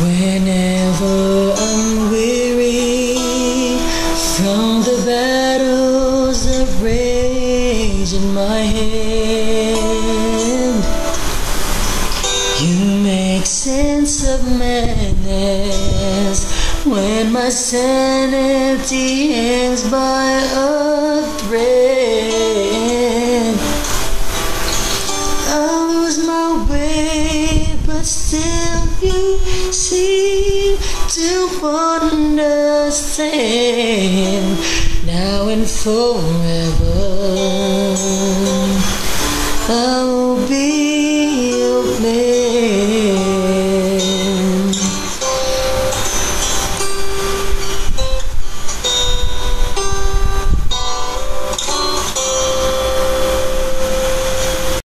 Whenever I'm weary from the battles that rage in my hand, you make sense of madness when my sanity hangs by a thread. I lose my way, but still you seem to understand now and forever. I will be your man.